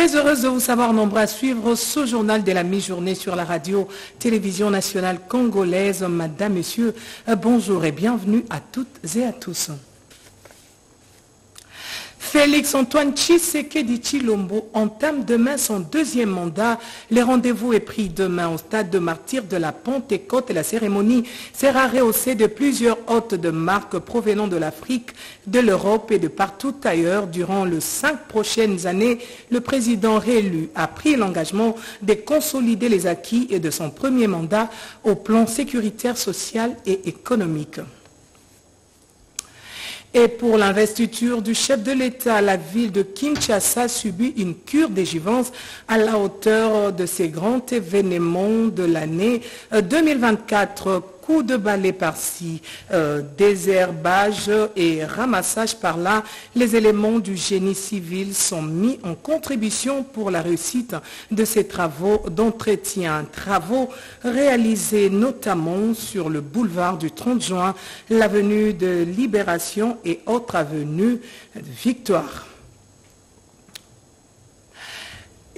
Très heureuse de vous savoir nombreux à suivre ce journal de la mi-journée sur la radio télévision nationale congolaise. Madame, Monsieur, euh, bonjour et bienvenue à toutes et à tous. Félix Antoine Tshisekedi Chilombo entame demain son deuxième mandat. Le rendez-vous est pris demain au stade de martyrs de la Pentecôte et la cérémonie sera rehaussée de plusieurs hôtes de marque provenant de l'Afrique, de l'Europe et de partout ailleurs. Durant les cinq prochaines années, le président réélu a pris l'engagement de consolider les acquis et de son premier mandat au plan sécuritaire, social et économique. Et pour l'investiture du chef de l'État, la ville de Kinshasa subit une cure d'égyvance à la hauteur de ces grands événements de l'année 2024 de balai par-ci, euh, désherbage et ramassage par-là, les éléments du génie civil sont mis en contribution pour la réussite de ces travaux d'entretien. Travaux réalisés notamment sur le boulevard du 30 juin, l'avenue de Libération et autres avenues de Victoire.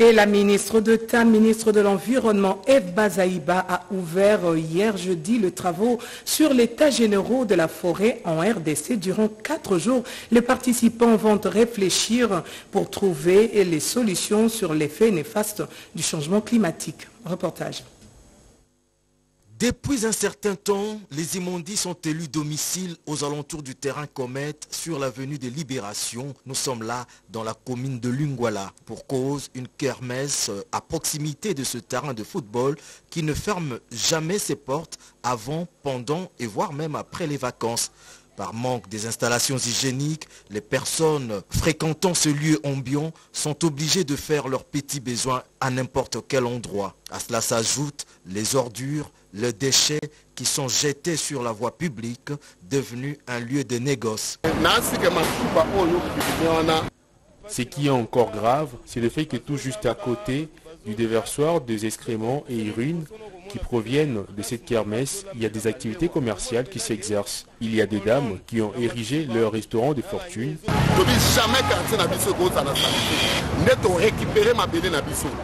Et la ministre d'État, ministre de l'Environnement, Eve Bazaïba, a ouvert hier jeudi le travaux sur l'état généraux de la forêt en RDC. Durant quatre jours, les participants vont réfléchir pour trouver les solutions sur l'effet néfaste du changement climatique. Reportage. Depuis un certain temps, les immondices ont élu domicile aux alentours du terrain Comète sur l'avenue des Libérations. Nous sommes là dans la commune de Lungwala pour cause une kermesse à proximité de ce terrain de football qui ne ferme jamais ses portes avant, pendant et voire même après les vacances. Par manque des installations hygiéniques, les personnes fréquentant ce lieu ambiant sont obligées de faire leurs petits besoins à n'importe quel endroit. À cela s'ajoutent les ordures, les déchets qui sont jetés sur la voie publique, devenu un lieu de négoce. Ce qui est encore grave, c'est le fait que tout juste à côté du déversoir, des excréments et urines qui proviennent de cette kermesse, il y a des activités commerciales qui s'exercent. Il y a des dames qui ont érigé leur restaurant de fortune.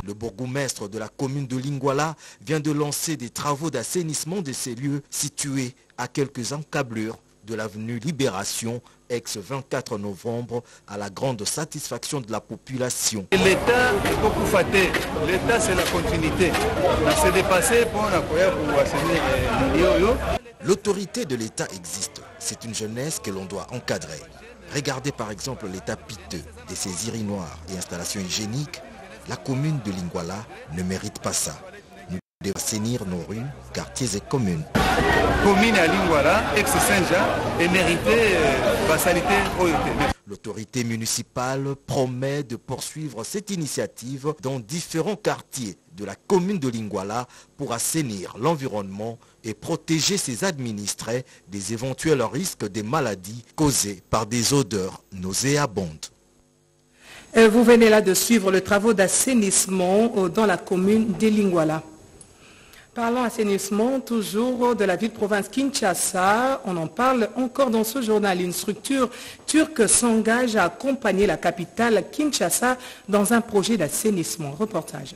Le bourgmestre de la commune de Lingwala vient de lancer des travaux d'assainissement de ces lieux situés à quelques encablures de l'avenue Libération, ex-24 novembre, à la grande satisfaction de la population. L'État est beaucoup faté. L'État, c'est la continuité. C'est dépassé pour L'autorité de l'État existe. C'est une jeunesse que l'on doit encadrer. Regardez par exemple l'état piteux de ces urinoirs et installations hygiéniques. La commune de Lingwala ne mérite pas ça de assainir nos rues, quartiers et communes. Commune à Lingwala, ex-Saint-Jean, et mérité euh, L'autorité municipale promet de poursuivre cette initiative dans différents quartiers de la commune de Lingwala pour assainir l'environnement et protéger ses administrés des éventuels risques des maladies causées par des odeurs nauséabondes. Vous venez là de suivre le travaux d'assainissement euh, dans la commune de Lingwala. Parlons assainissement, toujours de la ville-province Kinshasa. On en parle encore dans ce journal. Une structure turque s'engage à accompagner la capitale Kinshasa dans un projet d'assainissement. Reportage.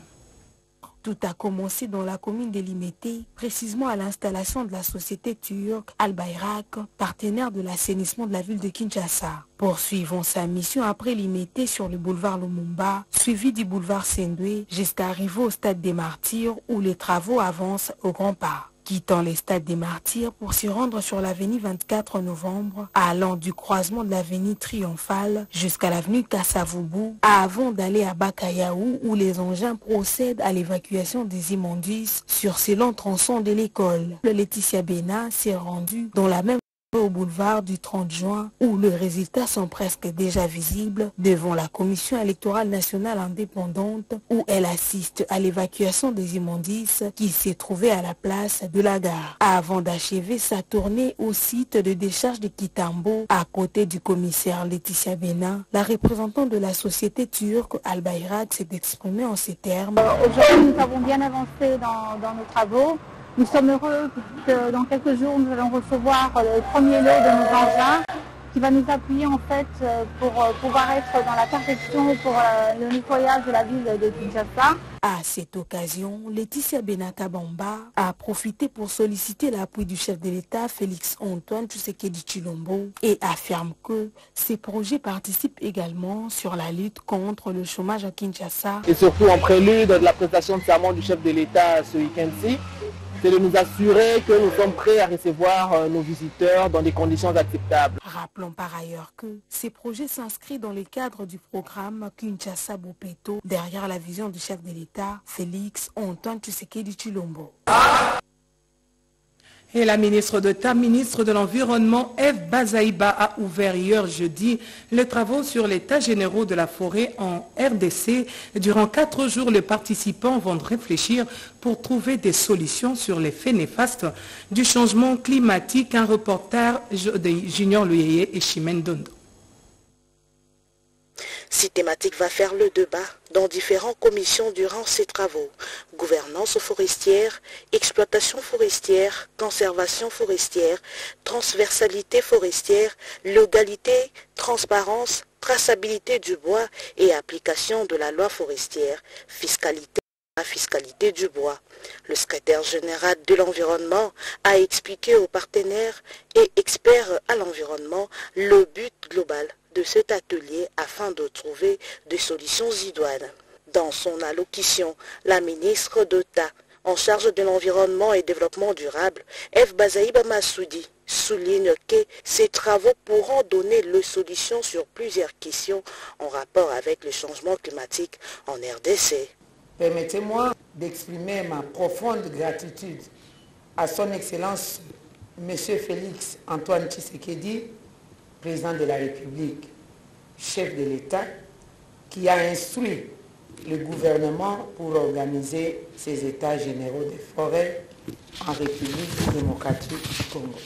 Tout a commencé dans la commune de Limité, précisément à l'installation de la société turque Al Bayrak, partenaire de l'assainissement de la ville de Kinshasa. Poursuivons sa mission après Limité sur le boulevard Lumumba, suivi du boulevard Sendwe, jusqu'à arriver au stade des martyrs où les travaux avancent au grand pas quittant les stades des martyrs pour s'y rendre sur l'avenue 24 novembre, allant du croisement de l'avenue Triomphale jusqu'à l'avenue Kassavubu, avant d'aller à Bakayaou où les engins procèdent à l'évacuation des immondices sur ces longs tronçons de l'école. Le Laetitia Bena s'est rendu dans la même au boulevard du 30 juin où les résultats sont presque déjà visibles devant la commission électorale nationale indépendante où elle assiste à l'évacuation des immondices qui s'est trouvée à la place de la gare. Avant d'achever sa tournée au site de décharge de Kitambo à côté du commissaire Laetitia Bena, la représentante de la société turque Al Bayrak s'est exprimée en ces termes. Aujourd'hui nous avons bien avancé dans nos travaux. Nous sommes heureux que dans quelques jours, nous allons recevoir le premier lot de nos engins qui va nous appuyer en fait pour pouvoir être dans la perfection pour le nettoyage de la ville de Kinshasa. À cette occasion, Laetitia Benata Bamba a profité pour solliciter l'appui du chef de l'État Félix Antoine Tshisekedi Chilombo et affirme que ces projets participent également sur la lutte contre le chômage à Kinshasa. Et surtout en prélude de la prestation de serment du chef de l'État ce week-end-ci, c'est de nous assurer que nous sommes prêts à recevoir nos visiteurs dans des conditions acceptables. Rappelons par ailleurs que ces projets s'inscrivent dans le cadre du programme Kinshasa Bopeto derrière la vision du chef de l'État Félix Antoine Tshisekedi Chilombo. Et la ministre d'État, ministre de l'Environnement, Eve Bazaïba, a ouvert hier jeudi les travaux sur l'état généraux de la forêt en RDC. Durant quatre jours, les participants vont réfléchir pour trouver des solutions sur l'effet néfaste du changement climatique. Un reporter de Junior Luyeye et Chimène Dondo. Cette thématique va faire le débat dans différentes commissions durant ces travaux. Gouvernance forestière, exploitation forestière, conservation forestière, transversalité forestière, légalité, transparence, traçabilité du bois et application de la loi forestière, fiscalité la fiscalité du bois. Le secrétaire général de l'environnement a expliqué aux partenaires et experts à l'environnement le but global de cet atelier afin de trouver des solutions idoines. Dans son allocution, la ministre d'État en charge de l'environnement et développement durable, F. Bazaïba Massoudi, souligne que ces travaux pourront donner les solutions sur plusieurs questions en rapport avec le changement climatique en RDC. Permettez-moi d'exprimer ma profonde gratitude à son Excellence M. Félix Antoine Tshisekedi, président de la République, chef de l'État, qui a instruit le gouvernement pour organiser ces états généraux des forêts en République démocratique du Congo.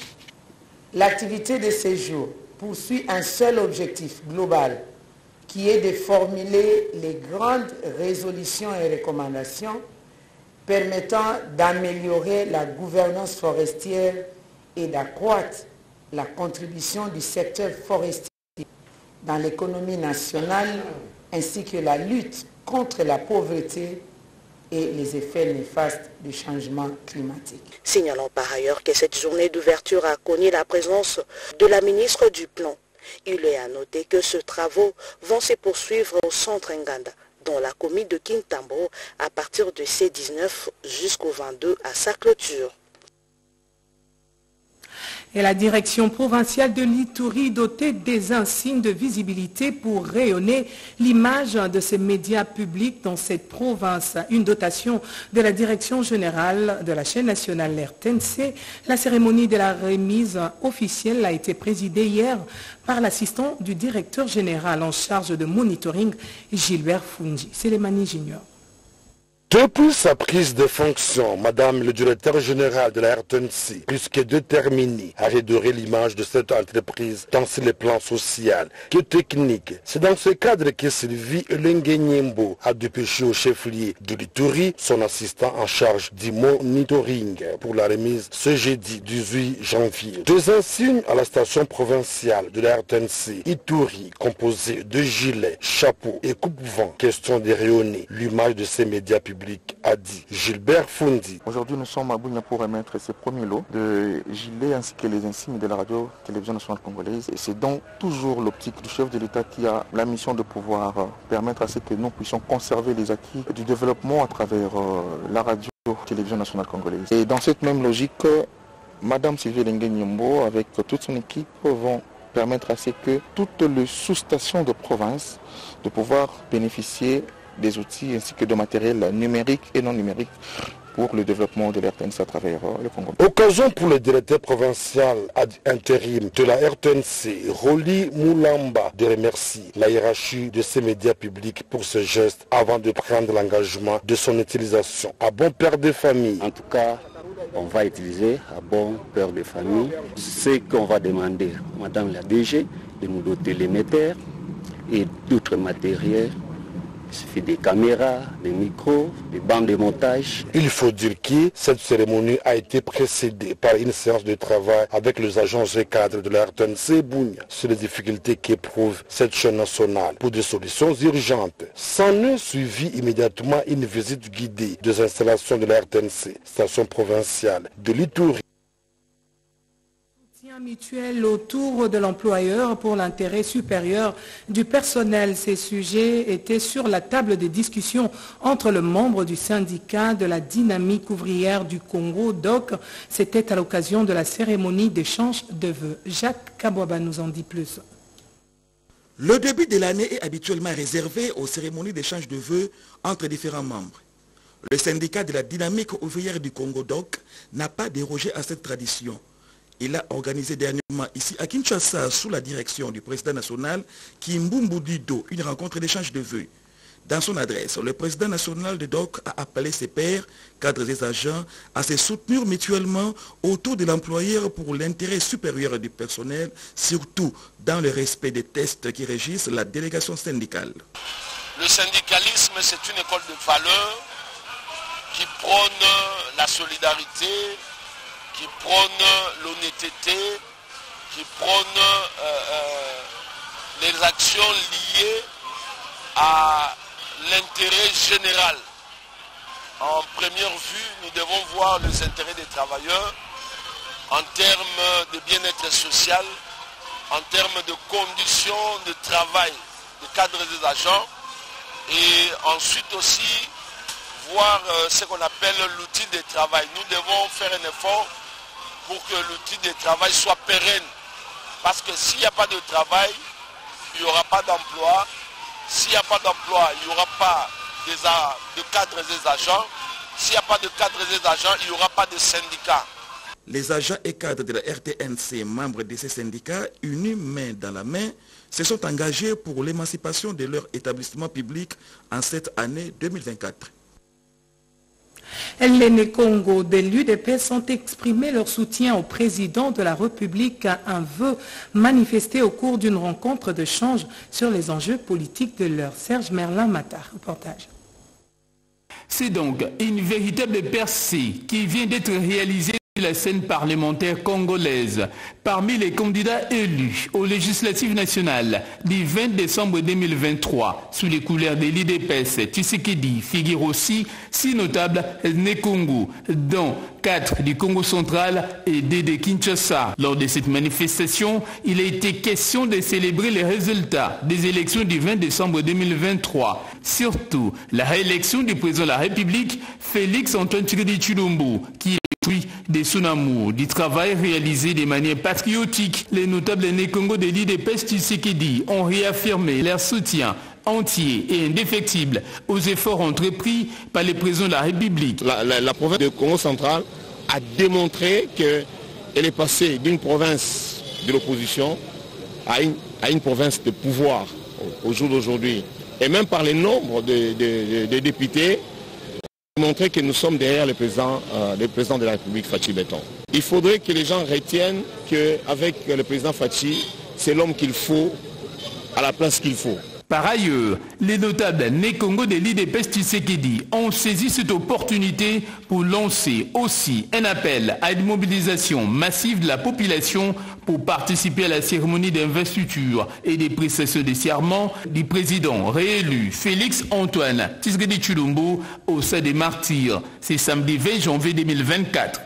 L'activité de ces jours poursuit un seul objectif global, qui est de formuler les grandes résolutions et recommandations permettant d'améliorer la gouvernance forestière et d'accroître la contribution du secteur forestier dans l'économie nationale ainsi que la lutte contre la pauvreté et les effets néfastes du changement climatique. Signalons par ailleurs que cette journée d'ouverture a connu la présence de la ministre du Plan. Il est à noter que ces travaux vont se poursuivre au centre Nganda, dans la commune de Kintambo, à partir de C19 jusqu'au 22 à sa clôture. Et la direction provinciale de l'Itourie dotée des insignes de visibilité pour rayonner l'image de ces médias publics dans cette province. Une dotation de la direction générale de la chaîne nationale RTNC. La cérémonie de la remise officielle a été présidée hier par l'assistant du directeur général en charge de monitoring, Gilbert Fungi. C'est Junior. Depuis sa prise de fonction, Madame le directeur général de la RTNC, plus déterminée à redorer l'image de cette entreprise tant sur le plan social que technique, c'est dans ce cadre que Sylvie Lengenyembo a dépêché au chef-lieu de l'Itourie son assistant en charge du monitoring pour la remise ce jeudi 18 janvier. Deux insignes à la station provinciale de la RTNC Itourie composés de gilets, chapeaux et coupe-vent, question de rayonner l'image de ces médias publics a dit Gilbert Fundi. Aujourd'hui, nous sommes à Bounia pour remettre ces premiers lots de gilets ainsi que les insignes de la radio-télévision nationale congolaise. Et c'est donc toujours l'optique du chef de l'État qui a la mission de pouvoir permettre à ce que nous puissions conserver les acquis du développement à travers la radio-télévision nationale congolaise. Et dans cette même logique, Madame Sylvie Lengue avec toute son équipe, vont permettre à ce que toutes les sous-stations de province de pouvoir bénéficier des outils ainsi que de matériel numérique et non numérique pour le développement de l'RTNC à travers le Congo. Occasion pour le directeur provincial ad intérim de la RTNC, Roli Moulamba, de remercier la hiérarchie de ces médias publics pour ce geste avant de prendre l'engagement de son utilisation à bon père de famille. En tout cas, on va utiliser à bon père de famille ce qu'on va demander à Madame la DG de nous doter l'émetteur et d'autres matériels Il suffit des caméras, des micros, des bandes de montage. Il faut dire que cette cérémonie a été précédée par une séance de travail avec les agents et cadres de la RTNC Bougna sur les difficultés qu'éprouve cette chaîne nationale pour des solutions urgentes. S'en est suivi immédiatement une visite guidée des installations de la station provinciale de l'Itourie mutuel autour de l'employeur pour l'intérêt supérieur du personnel. Ces sujets étaient sur la table des discussions entre le membre du syndicat de la dynamique ouvrière du Congo, DOC. C'était à l'occasion de la cérémonie d'échange de vœux. Jacques Kabouaba nous en dit plus. Le début de l'année est habituellement réservé aux cérémonies d'échange de vœux entre différents membres. Le syndicat de la dynamique ouvrière du Congo, DOC, n'a pas dérogé à cette tradition. Il a organisé dernièrement ici à Kinshasa, sous la direction du président national Kimbumbu Dido, une rencontre d'échange de vœux. Dans son adresse, le président national de DOC a appelé ses pairs, cadres et agents, à se soutenir mutuellement autour de l'employeur pour l'intérêt supérieur du personnel, surtout dans le respect des tests qui régissent la délégation syndicale. Le syndicalisme, c'est une école de valeurs qui prône la solidarité, qui prône l'honnêteté, qui prône euh, euh, les actions liées à l'intérêt général. En première vue, nous devons voir les intérêts des travailleurs en termes de bien-être social, en termes de conditions de travail des cadres des agents, et ensuite aussi voir euh, ce qu'on appelle l'outil de travail. Nous devons faire un effort pour que l'outil de travail soit pérenne. Parce que s'il n'y a pas de travail, il n'y aura pas d'emploi. S'il n'y a pas d'emploi, il n'y aura pas de cadres et des agents. S'il n'y a pas de cadres et des agents, il n'y aura pas de syndicats. Les agents et cadres de la RTNC, membres de ces syndicats, unis main dans la main, se sont engagés pour l'émancipation de leur établissement public en cette année 2024. Les Congo de l'UDPS ont exprimé leur soutien au président de la République à un vœu manifesté au cours d'une rencontre de change sur les enjeux politiques de leur Serge Merlin Matar. Reportage. C'est donc une véritable percée qui vient d'être réalisée la scène parlementaire congolaise. Parmi les candidats élus aux législatives nationales du 20 décembre 2023, sous les couleurs de l'IDPS, Tshisekedi figure aussi six notables Nekongo, dont quatre du Congo central et deux de Kinshasa. Lors de cette manifestation, il a été question de célébrer les résultats des élections du 20 décembre 2023. Surtout, la réélection du président de la République, Félix Antoine Tshisekedi qui des Sunamou, du travail réalisé de manière patriotique. Les notables Congo de l'île des Tshisekedi ont réaffirmé leur soutien entier et indéfectible aux efforts entrepris par les présidents de la République. La, province de Congo central a démontré qu'elle est passée d'une province de l'opposition à une, province de pouvoir au, jour d'aujourd'hui. Et même par le nombre de députés, montrer que nous sommes derrière le président, euh, le président de la République, Fachi Béton. Il faudrait que les gens retiennent qu'avec le président Fachi, c'est l'homme qu'il faut à la place qu'il faut. Par ailleurs, les notables Nekongo de l'IDPS Tshisekedi ont saisi cette opportunité pour lancer aussi un appel à une mobilisation massive de la population pour participer à la cérémonie d'investiture et des prestations de serment du président réélu Félix Antoine Tshisekedi Chulumbu au sein des martyrs. C'est samedi 20 janvier 2024.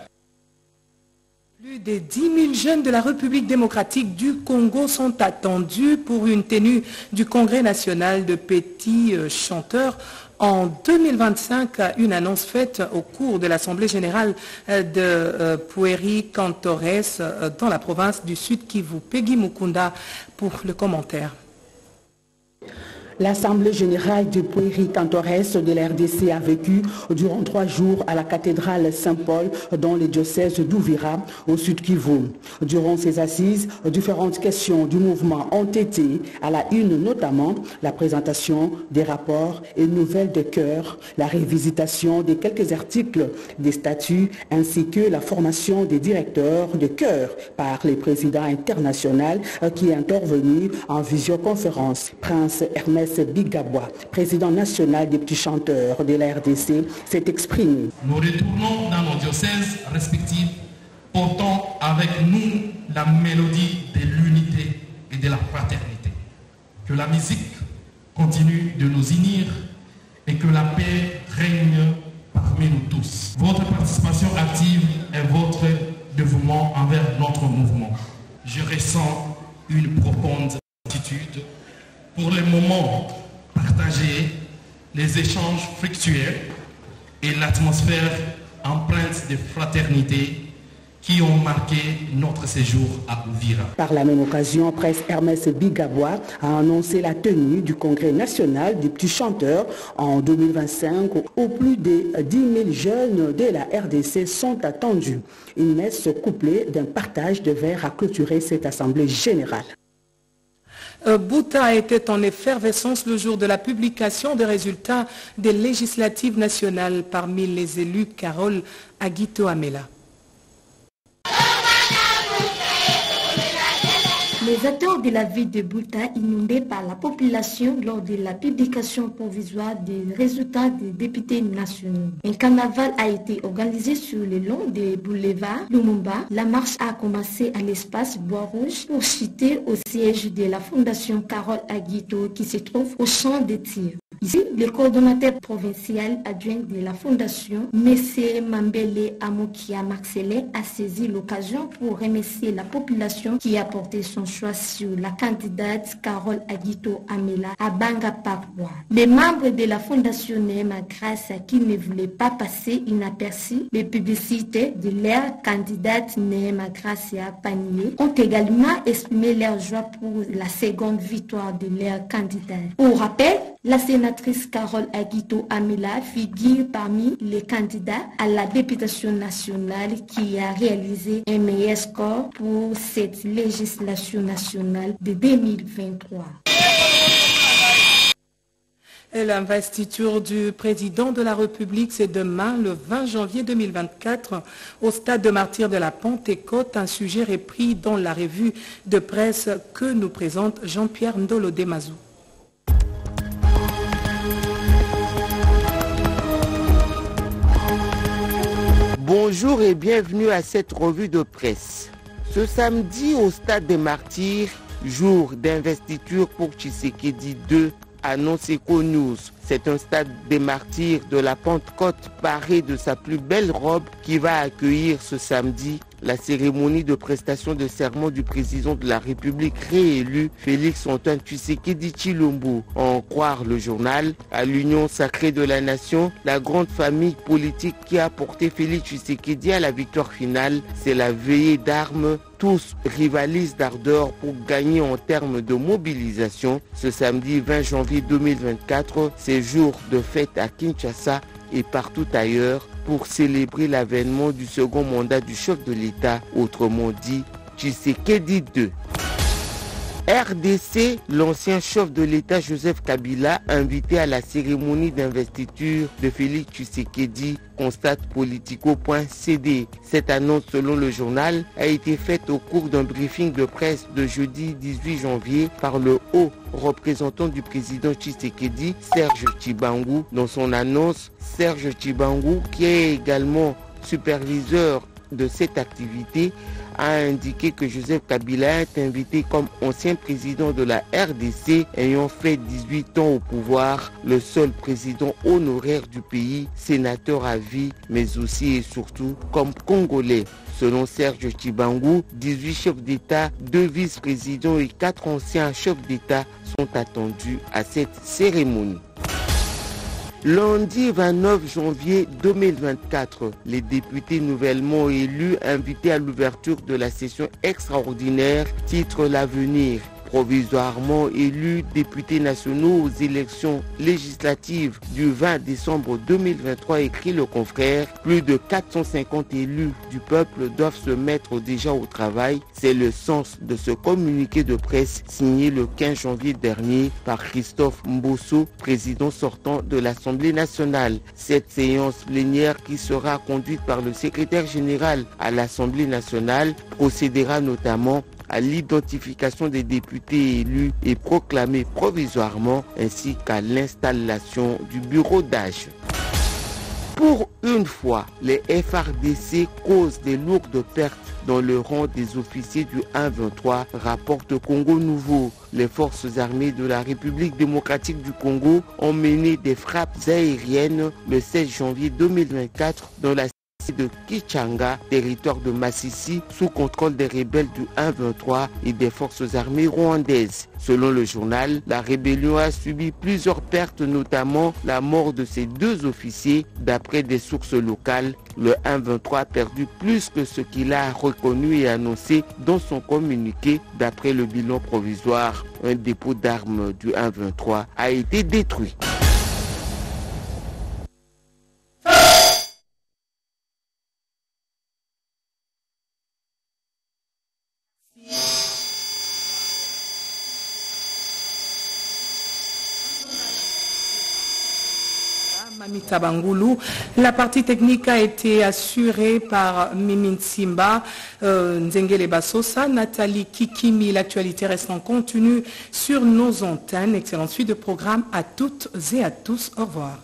Plus de 10 000 jeunes de la République démocratique du Congo sont attendus pour une tenue du Congrès national de petits euh, chanteurs en 2025, une annonce faite au cours de l'Assemblée générale euh, de euh, Pueri Cantores dans la province du Sud Kivu. Peggy Mukunda pour le commentaire. L'Assemblée générale de Pueri Cantores de l'RDC a vécu durant trois jours à la cathédrale Saint-Paul dans le diocèse d'Ouvira au sud Kivu. Durant ces assises, différentes questions du mouvement ont été à la une, notamment la présentation des rapports et nouvelles de cœur, la révisitation de quelques articles des statuts ainsi que la formation des directeurs de cœur par les présidents internationaux qui est intervenu en visioconférence. Prince Hermès Bigabois, président national des petits chanteurs de la RDC, s'est exprimé. Nous retournons dans nos diocèses respectifs, portant avec nous la mélodie de l'unité et de la fraternité. Que la musique continue de nous unir et que la paix règne parmi nous tous. Votre participation active est votre dévouement envers notre mouvement. Je ressens une profonde gratitude pour les moments partagés, les échanges fructueux et l'atmosphère empreinte de fraternité qui ont marqué notre séjour à Ouvira. Par la même occasion, Presse Hermès Bigabois a annoncé la tenue du Congrès national des petits chanteurs en 2025 où plus de 10 000 jeunes de la RDC sont attendus. Une messe couplée d'un partage de verres a clôturé cette assemblée générale. Bouta était en effervescence le jour de la publication des résultats des législatives nationales parmi les élus Carole Aguito Les acteurs de la ville de Bouta, inondés par la population lors de la publication provisoire des résultats des députés nationaux. Un carnaval a été organisé sur le long des boulevards Lumumba. La marche a commencé à l'espace Bois-Rouge pour chuter au siège de la Fondation Carole Aguito qui se trouve au champ de tir. Ici, le coordonnateur provincial adjoint de la Fondation, M. Mambele Amokia Marcelin, a saisi l'occasion pour remercier la population qui a porté son choix sur la candidate Carole Aguito Amela à Banga. Les membres de la Fondation Nema grâce qui ne voulaient pas passer inaperçu les publicités de leur candidate Nema Gracia Panier ont également exprimé leur joie pour la seconde victoire de leur candidat. Au rappel, la sénatrice Carole Aguito Amela figure parmi les candidats à la députation nationale qui a réalisé un meilleur score pour cette législation nationale de 2023. Et l'investiture du président de la République, c'est demain, le 20 janvier 2024, au stade de martyr de la Pentecôte, un sujet repris dans la revue de presse que nous présente Jean-Pierre Ndolo Demazou. Bonjour et bienvenue à cette revue de presse. Ce samedi au stade des martyrs, jour d'investiture pour Tshisekedi 2, annonce Eco News. C'est un stade des martyrs de la Pentecôte paré de sa plus belle robe qui va accueillir ce samedi la cérémonie de prestation de serment du président de la République réélu Félix Antoine Tshisekedi Chilombo. En croire le journal, à l'Union sacrée de la nation, la grande famille politique qui a porté Félix Tshisekedi à la victoire finale, c'est la veillée d'armes. Tous rivalisent d'ardeur pour gagner en termes de mobilisation. Ce samedi 20 janvier 2024, c'est jour de fête à Kinshasa et partout ailleurs pour célébrer l'avènement du second mandat du chef de l'État, autrement dit Tshisekedi II. RDC, l'ancien chef de l'État Joseph Kabila, invité à la cérémonie d'investiture de Félix Tshisekedi, constate politico.cd. Cette annonce, selon le journal, a été faite au cours d'un briefing de presse de jeudi 18 janvier par le haut représentant du président Tshisekedi, Serge Chibangu. Dans son annonce, Serge Chibangu, qui est également superviseur de cette activité, a indiqué que Joseph Kabila est invité comme ancien président de la RDC ayant fait 18 ans au pouvoir, le seul président honoraire du pays, sénateur à vie, mais aussi et surtout comme Congolais. Selon Serge Chibangu, 18 chefs d'État, 2 vice-présidents et 4 anciens chefs d'État sont attendus à cette cérémonie. Lundi 29 janvier 2024, les députés nouvellement élus invités à l'ouverture de la session extraordinaire titre l'avenir provisoirement élus députés nationaux aux élections législatives du 20 décembre 2023, écrit le confrère, plus de 450 élus du peuple doivent se mettre déjà au travail. C'est le sens de ce communiqué de presse signé le 15 janvier dernier par Christophe Mbosso, président sortant de l'Assemblée nationale. Cette séance plénière qui sera conduite par le secrétaire général à l'Assemblée nationale procédera notamment à l'identification des députés élus et proclamés provisoirement ainsi qu'à l'installation du bureau d'âge. Pour une fois, les FRDC causent des lourdes pertes dans le rang des officiers du 1-23, rapporte Congo Nouveau. Les forces armées de la République démocratique du Congo ont mené des frappes aériennes le 16 janvier 2024 dans la de Kichanga, territoire de Massissi, sous contrôle des rebelles du 1-23 et des forces armées rwandaises. Selon le journal, la rébellion a subi plusieurs pertes, notamment la mort de ses deux officiers. D'après des sources locales, le 1-23 a perdu plus que ce qu'il a reconnu et annoncé dans son communiqué. D'après le bilan provisoire, un dépôt d'armes du 1-23 a été détruit. Tsabangoulou. La partie technique a été assurée par Mimin Simba, euh, Nzengele Nathalie Kikimi. L'actualité reste en continu sur nos antennes. Excellente suite de programme à toutes et à tous. Au revoir.